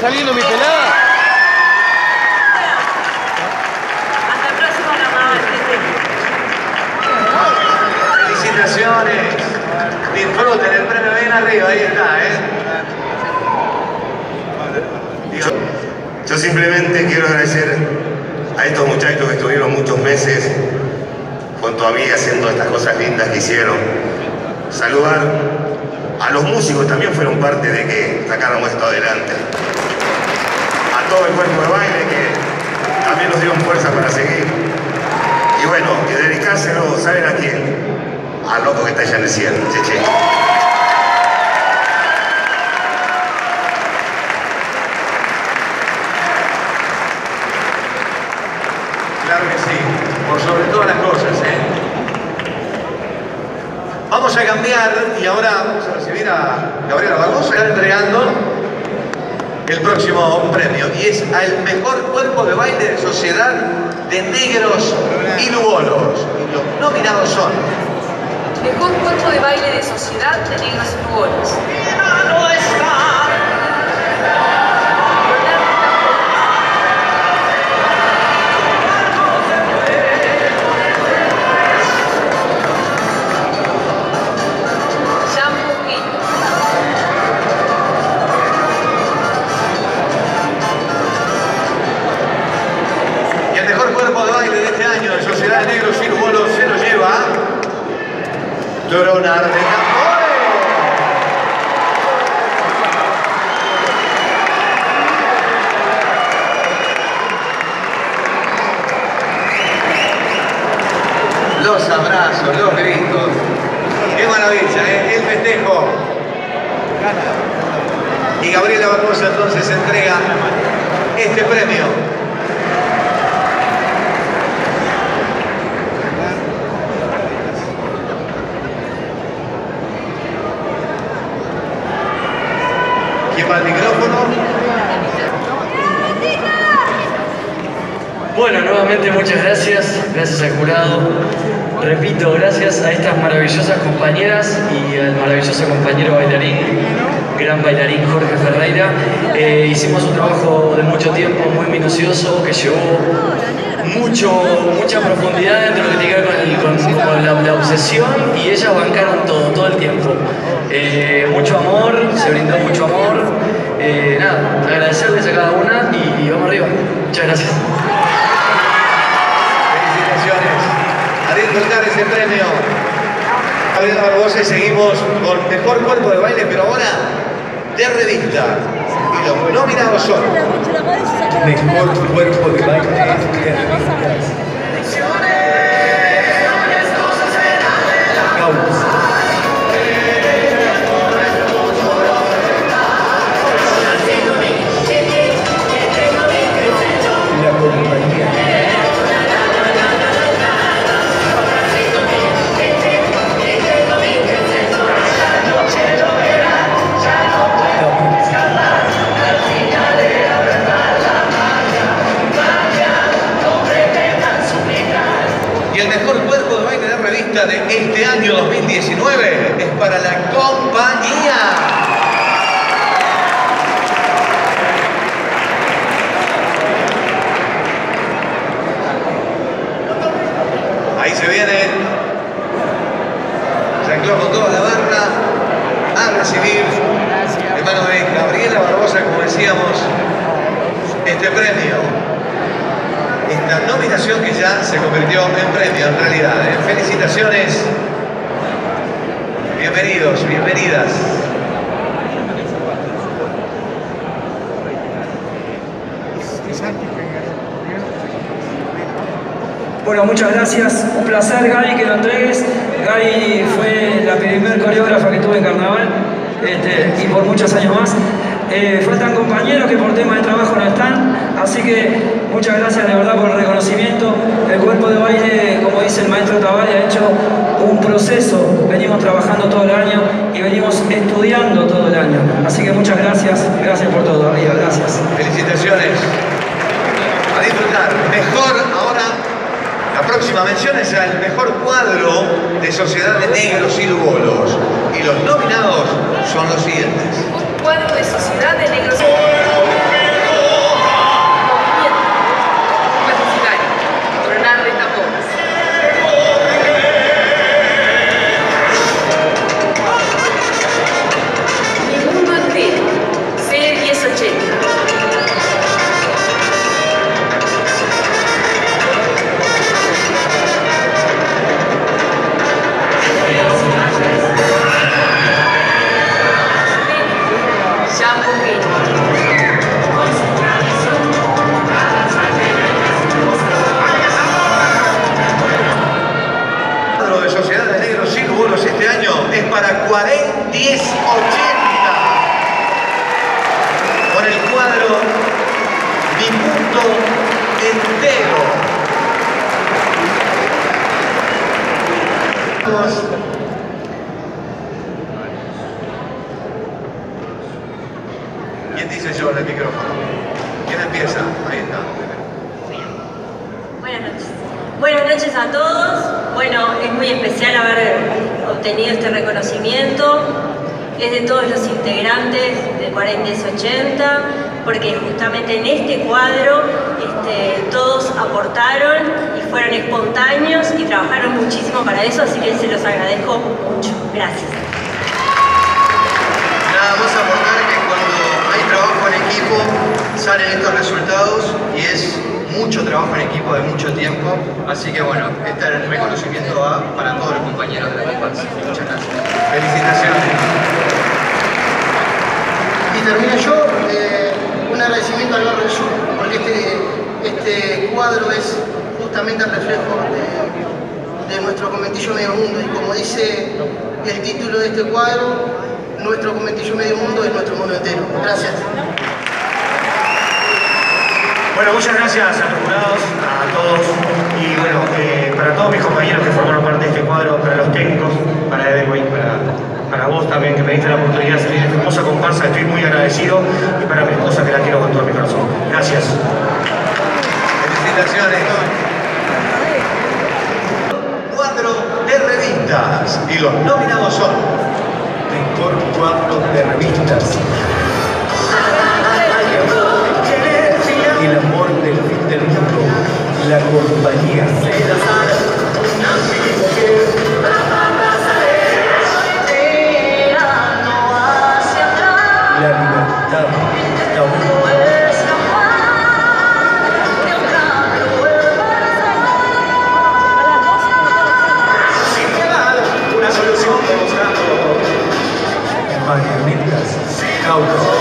saliendo mi pelada? Hasta el próximo carnaval, gente. Felicitaciones. Disfruten el premio bien arriba, ahí está, ¿eh? Yo, yo simplemente quiero agradecer a estos muchachos que estuvieron muchos meses junto a mí haciendo estas cosas lindas que hicieron. Saludar a los músicos, también fueron parte de que sacáramos esto adelante. Todo el cuerpo de baile que también nos dieron fuerza para seguir. Y bueno, y dedicárselo, ¿saben a quién? Al loco que está allá en el cielo, Cheche. Claro que sí, por sobre todas las cosas, ¿eh? Vamos a cambiar y ahora vamos a recibir a Gabriela Barbosa, están entregando el próximo premio y es al mejor cuerpo de baile de sociedad de negros y lugolos. Y los nominados son Mejor cuerpo de baile de sociedad de negros y lugolos. Leonardo de Campoy. Los abrazos, los gritos. Qué maravilla, ¿eh? El festejo. Y Gabriela Barbosa entonces entrega este premio. ¿Quién va al micrófono? Bueno, muchas gracias, gracias al jurado. Repito, gracias a estas maravillosas compañeras y al maravilloso compañero bailarín, gran bailarín Jorge Ferreira. Eh, hicimos un trabajo de mucho tiempo, muy minucioso, que llevó mucho, mucha profundidad dentro de lo que tiene con, con- con la, la obsesión y ellas bancaron todo, todo el tiempo. Eh, mucho amor, se brindó mucho amor. Eh, nada, agradecerles a cada una y vamos arriba. Muchas gracias. Felicitaciones. A disfrutar ese premio. Gabriela Barbosa y seguimos con mejor cuerpo de baile, pero ahora de revista. Y los nominados son Mejor cuerpo de baile de Caos. Muchas gracias. Un placer, Gaby, que lo entregues. Gaby fue la primer coreógrafa que tuve en carnaval este, y por muchos años más. Eh, faltan compañeros que por tema de trabajo no están, así que muchas gracias de verdad por el reconocimiento. El cuerpo de baile, como dice el maestro Tabari, ha hecho un proceso. Venimos trabajando todo el año y venimos estudiando todo el año. Así que muchas gracias, gracias por todo, arriba, gracias. Felicitaciones. A disfrutar. Mejor próxima mención es el mejor cuadro de Sociedad de Negros y Lugolos. Y los nominados son los siguientes. Un cuadro de Sociedad de Negros. Publicitario. Vamos. ¿Quién dice yo en el micrófono? ¿Quién empieza? Ahí está. Buenas noches. Buenas noches a todos. Bueno, es muy especial haber obtenido este reconocimiento. Es de todos los integrantes de 4080, porque justamente en este cuadro este, todos aportaron fueron espontáneos y trabajaron muchísimo para eso, así que se los agradezco mucho. Gracias. Nada más aportar que cuando hay trabajo en equipo salen estos resultados y es mucho trabajo en equipo de mucho tiempo. Así que bueno, este el reconocimiento va para todos los compañeros de la comparsa. Muchas gracias. Felicitaciones. Y termino yo, eh, un agradecimiento al Barrio del Sur, porque este, este cuadro es justamente el reflejo de, nuestro conventillo Medio Mundo. Y como dice el título de este cuadro, nuestro conventillo Medio Mundo es nuestro mundo entero. Gracias. Bueno, muchas gracias a los jurados, a todos y bueno, eh, para todos mis compañeros que formaron parte de este cuadro, para los técnicos, para Edelweiss, para, para vos también que me diste la oportunidad de salir de esta hermosa comparsa, estoy muy agradecido y para mi esposa que la quiero con todo mi corazón. Gracias. Felicitaciones. Cuadro de y musical.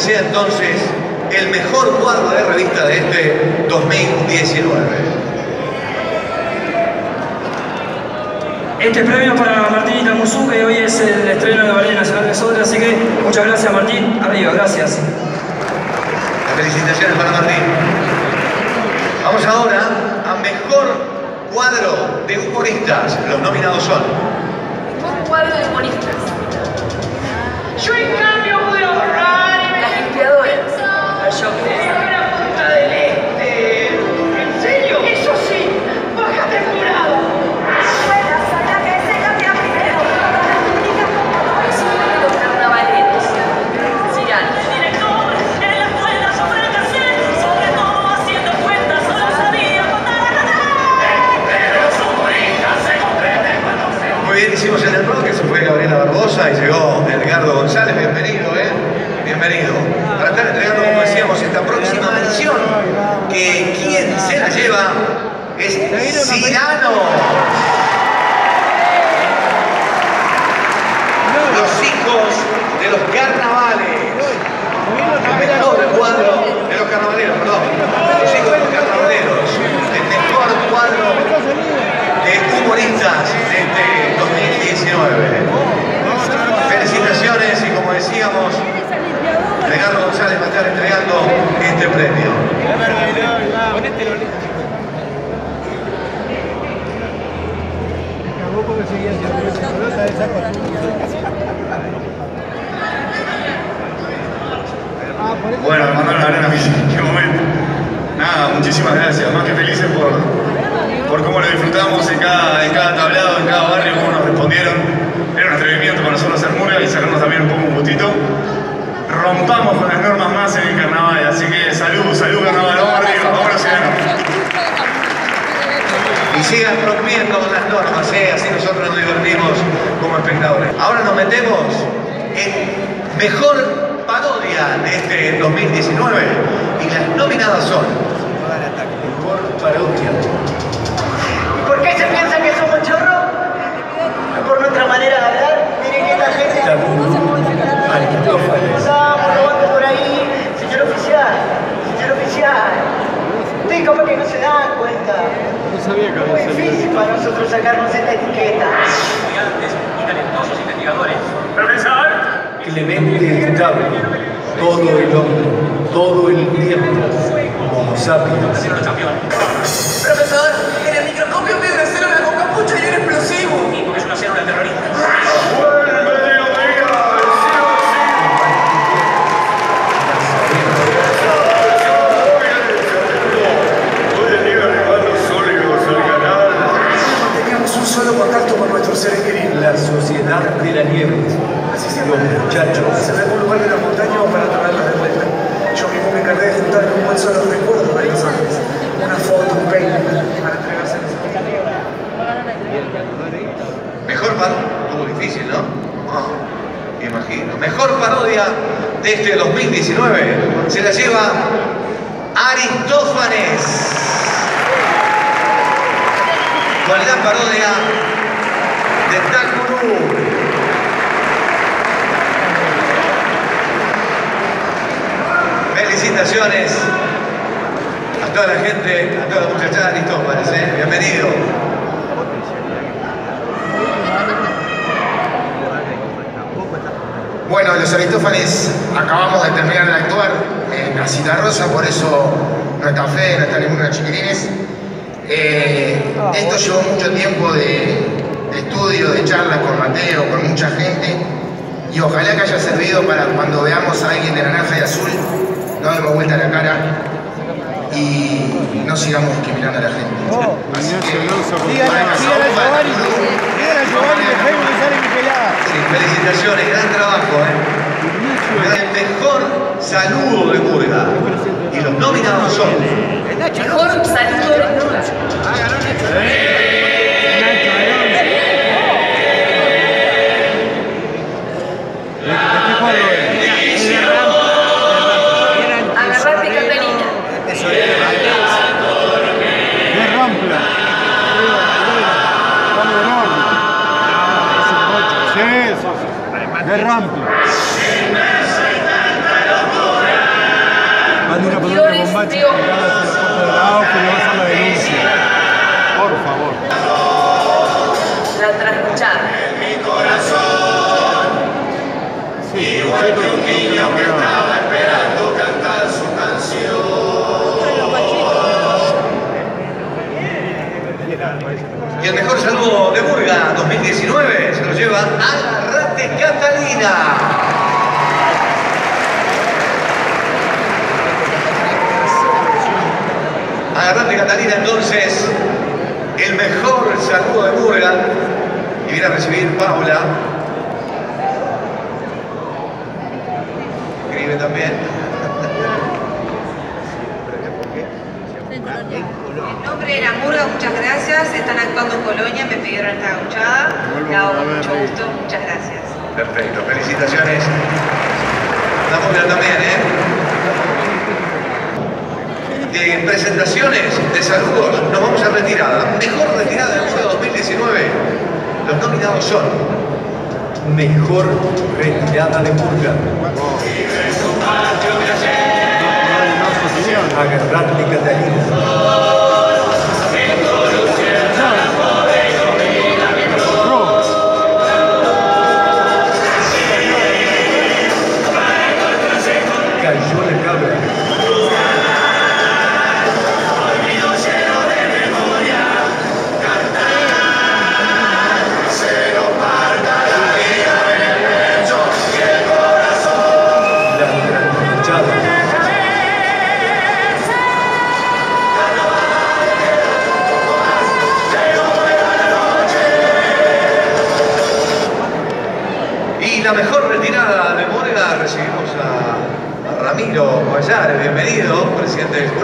Sea entonces el mejor cuadro de revista de este 2019. Este premio para Martín Itamuzú, que hoy es el estreno de Ballet Nacional de Sotra, así que muchas gracias Martín, arriba, gracias. Las felicitaciones para Martín. Vamos ahora a mejor cuadro de humoristas. Los nominados son Un cuadro de humoristas. Yo en cambio voy a ahorrar y Las limpiadoras. Al shopping. la punta del este. ¿En serio? Eso sí, bájate jurado. Bueno, sabía que ese cambio Rosa y llegó Edgardo González, bienvenido, ¿eh? Bienvenido. Para estar entregando, como decíamos, esta próxima mención, que quien se la lleva es Cirano. Los hijos de los carnavales. El mejor cuadro de los carnavaleros, perdón. Los hijos de los carnavaleros. El mejor cuadro de humoristas de este 2019. Felicitaciones y como decíamos, Edgardo González va a estar entregando este premio. Bueno, hermano, la arena, qué momento. Nada, muchísimas gracias. Más que felices por, por cómo lo disfrutamos en cada, en cada tablado, en cada barrio, cómo nos respondieron. Era un atrevimiento para nosotros hacer murga y sacarnos también un poco un gustito. Rompamos con las normas más en el carnaval, así que salud, salud carnaval, vamos arriba, vamos Luciano. Y sigan rompiendo las normas, ¿eh? así nosotros nos divertimos como espectadores. Ahora nos metemos en mejor parodia de este 2019 y las nominadas son Mejor parodia. ¿Por qué se piensa que somos chorros? Por nuestra manera de hablar. Miren que esta gente... Pasamos robando por ahí. Señor oficial, señor oficial. Ustedes capaz que no se dan cuenta. No sabía que Es muy difícil para nosotros sacarnos esta etiqueta. Clemente estable. Todo el hombre, todo el tiempo. Homo sapiens. De la nieve. Los muchachos. Se ve un lugar de la montaña para traerlas de vuelta. Yo mismo me encargué de juntar un buen solo recuerdo de los. Una foto, un peine, para entregárselas. Mejor parodia, estuvo difícil, ¿no? Ah, imagino. Mejor parodia de este 2019 se la lleva Aristófanes. Con la parodia de Takuru. Felicitaciones a toda la gente, a toda la muchachada de Aristófanes, ¿eh? Bienvenido. Bueno, los Aristófanes acabamos de terminar de actuar en Casita Rosa, por eso no está Fe, no está ninguno chiquilines. Eh, esto llevó mucho tiempo de, de estudio, de charlas con Mateo, con mucha gente, y ojalá que haya servido para cuando veamos a alguien de naranja y azul, no demos vuelta la cara y no sigamos discriminando a la gente. Así que, Díganle, díganle a Giovanni, díganle a Giovanni que Facebook me sale mi pelada. Sí, felicitaciones, gran trabajo, ¿eh? El mejor saludo de Murga. Y los nominados son. Mejor saludo de Murga. Sí, eso sí. De Rampla. Mande una pelota de bombacha Dios. pegada hacia la puerta de la AUF y le va a hacer la denuncia. Por favor. La trasnochada. Sí, pero un niño que estaba esperando cantar su canción. Y el mejor saludo de Murga 2019 se lo lleva Agarrate Catalina. Agarrate Catalina entonces el mejor saludo de Murga y viene a recibir Paula. Escribe también. En nombre de la Murga, muchas gracias. Están actuando en Colonia, me pidieron esta gauchada. Con mucho gusto, muchas gracias. Perfecto, felicitaciones. La murga también, ¿eh? De presentaciones, de saludos, nos vamos a retirada. Mejor retirada del Murga 2019. Los nominados son Mejor retirada de Murga. Agarrarle Catalina.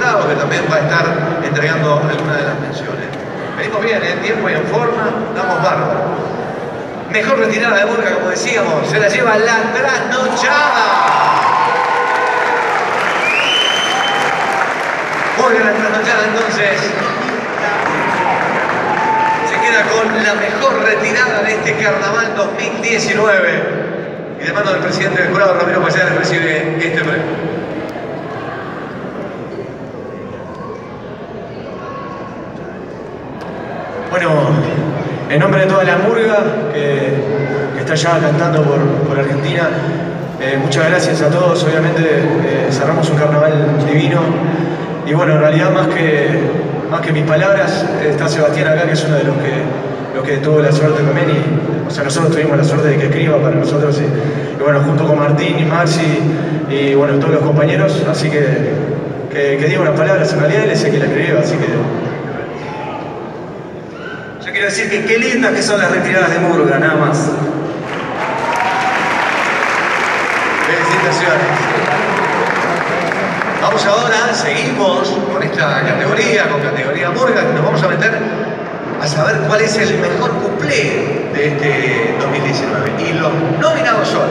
Que también va a estar entregando algunas de las menciones. Venimos bien, en tiempo y en forma, damos bárbaro. Mejor retirada de Murga, como decíamos, se la lleva la trasnochada. Murga la trasnochada entonces se queda con la mejor retirada de este carnaval 2019. Y de mano del presidente del jurado, Ramiro Payares, recibe este premio. Bueno, en nombre de toda la murga que, está ya cantando por, Argentina, eh, muchas gracias a todos. Obviamente eh, cerramos un carnaval divino. Y bueno, en realidad más que, más que mis palabras, eh, está Sebastián acá, que es uno de los que, los que tuvo la suerte también. Y, o sea, nosotros tuvimos la suerte de que escriba para nosotros. Y, bueno, junto con Martín y Maxi y bueno, todos los compañeros. Así que, que, que diga unas palabras. En realidad él es el que la escribió, así que quiero decir que qué lindas que son las retiradas de Murga, nada más. Felicitaciones. Vamos ahora, seguimos con esta categoría, con categoría Murga, nos vamos a meter a saber cuál es el mejor cuplé de este 2019. Y los nominados son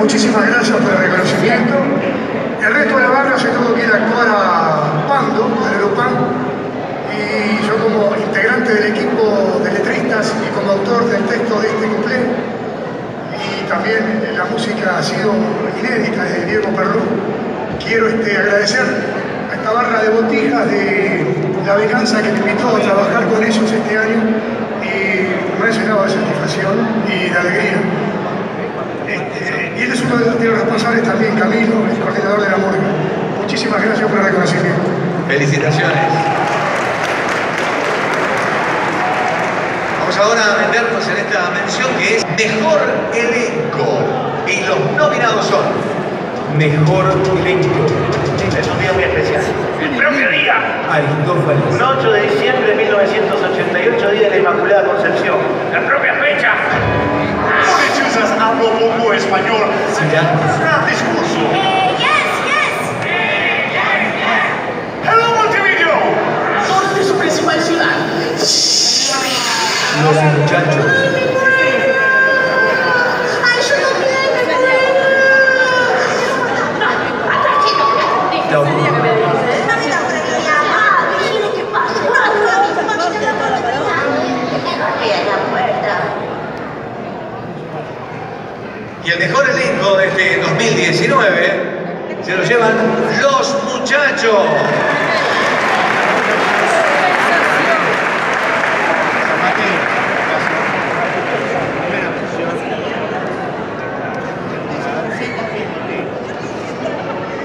muchísimas gracias por el reconocimiento. El resto de la barra se tuvo que ir a actuar a Pando, al Europan, y yo como integrante del equipo de letristas y como autor del texto de este cuplé, y también la música ha sido inédita de Diego Perlú, quiero este, agradecer a esta barra de botijas de La Venganza que me invitó a trabajar con ellos este año y me ha llenado de satisfacción y de alegría. Este, y él es uno de los, de los responsables también, Camilo, el coordinador de la murga. Muchísimas gracias por el reconocimiento. Felicitaciones. Vamos ahora a meternos en esta mención que es Mejor Elenco. Y los nominados son Mejor elenco. Es un día muy especial. El propio día. Aristófanes. Un 8 de diciembre de 1988, día de la Inmaculada Concepción. La propia fecha. Kansas hablo poco español. Sería un gran discurso. Yes, yes. Yes, yes. Hello, Montevideo. Norte su principal ciudad. Los muchachos. Ay, yo no mejor elenco de este 2019 se lo llevan los muchachos.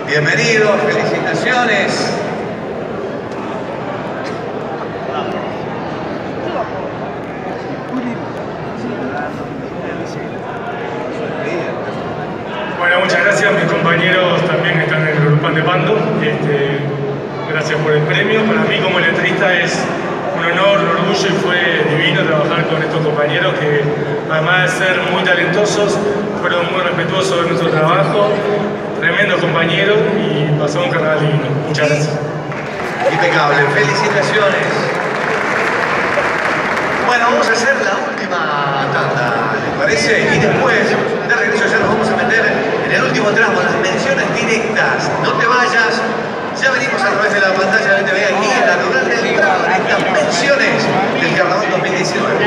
Bienvenidos, felicitaciones. Bueno, muchas gracias. Mis compañeros también están en el Grupán de Pando. Este, gracias por el premio. Para mí como letrista es un honor, un orgullo y fue divino trabajar con estos compañeros que además de ser muy talentosos, fueron muy respetuosos de nuestro trabajo, tremendos compañeros y pasamos un carnaval divino. Muchas gracias. Impecable, felicitaciones. Bueno, vamos a hacer la última tanda, ¿les parece? Y después, de regreso ya nos vamos el último tramo, las menciones directas. No te vayas. Ya venimos a través de la pantalla de TV aquí en la rural del Prado. Estas menciones del Carnaval 2019.